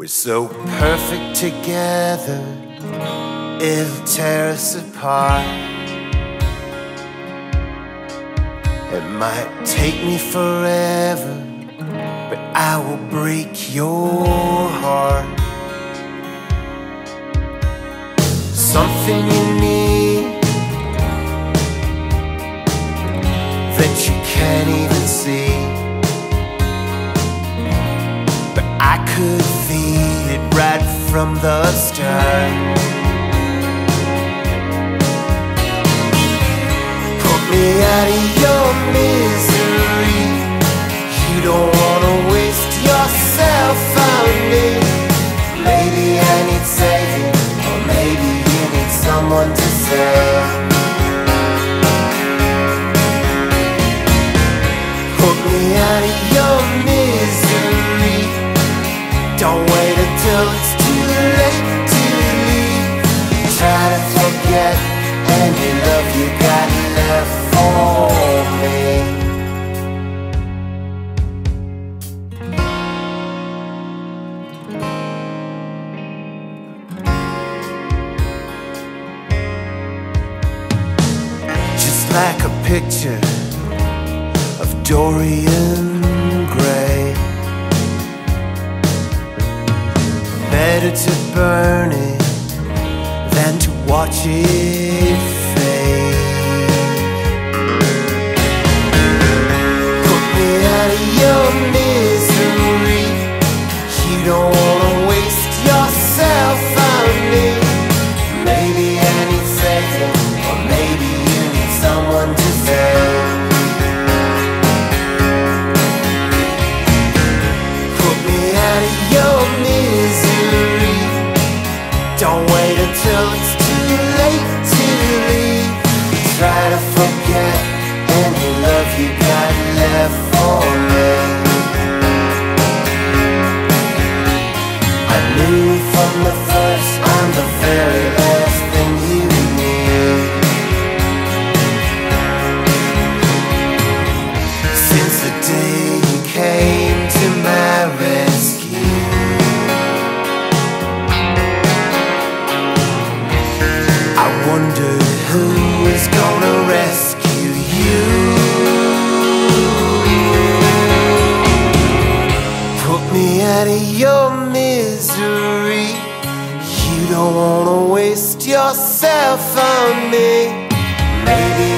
We're so perfect together, it'll tear us apart. It might take me forever, but I will break your heart. Something you need that you can't even see. But I could feel from the start. Put me out of your misery. You don't wanna waste yourself on me. Maybe I need saving, or maybe you need someone to save. Put me out of your misery. Don't wait until it's like a picture of Dorian Gray. Better to burn it than to watch it out of your misery. You don't wanna waste yourself on me. Maybe